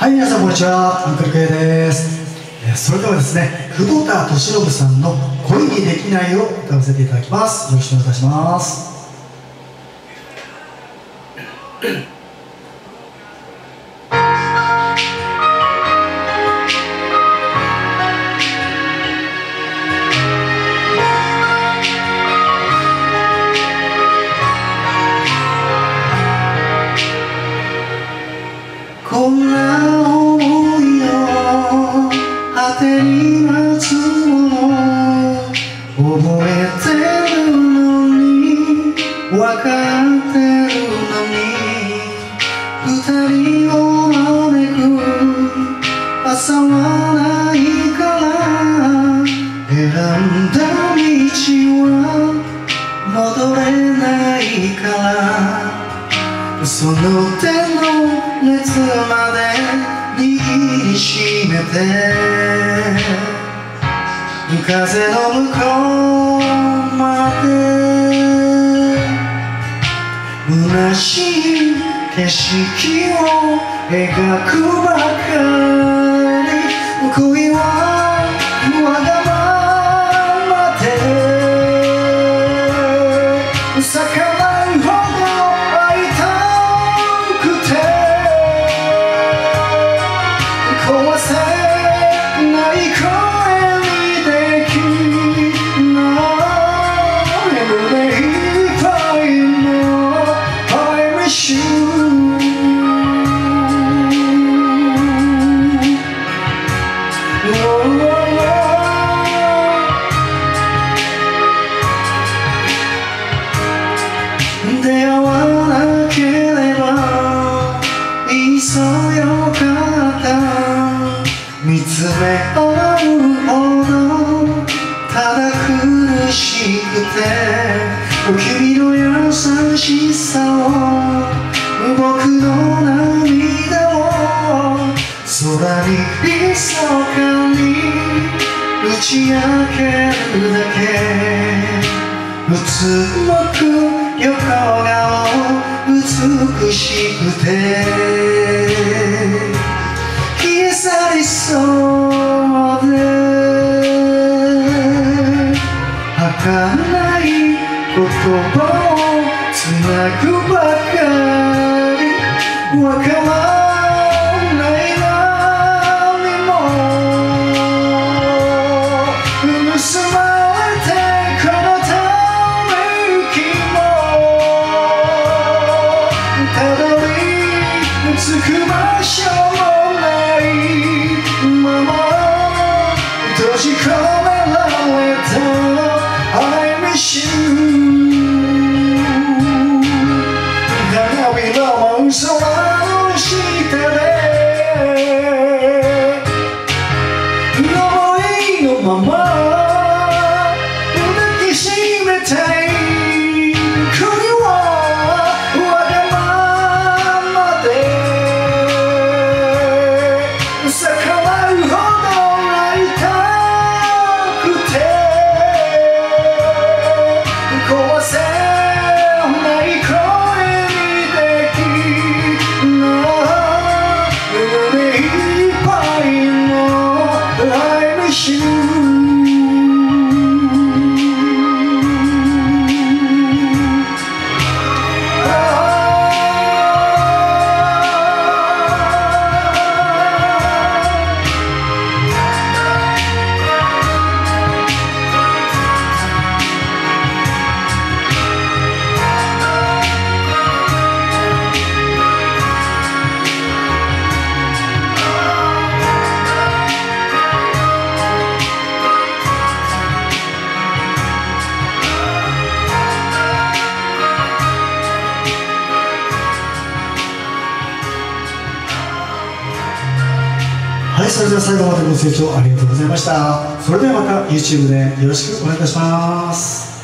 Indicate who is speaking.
Speaker 1: はい皆さんこんにちは。アンクル K です。えそれではですね久保田敏信さんの「恋にできない」を歌わせていただきます。よろしくお願いいたします。こんな想いの果てに待つもの覚えてるのに分かってるのに二人を招く朝はないから選んだ道は握りしめて風の向こうまで虚しい景色を描くばかり恋は見つめ合うほどただ苦しくて君の優しさを僕の涙を空に密かに打ち明けるだけうつむく横顔美しくて言葉をつなぐばかりわからない波も盗まれてこのため息もたどり着く場所もないまま閉じ込められたしてね思いのまま。抱きしめて。shoes. それでは最後までご清聴ありがとうございました。それではまた YouTube でよろしくお願いいたします。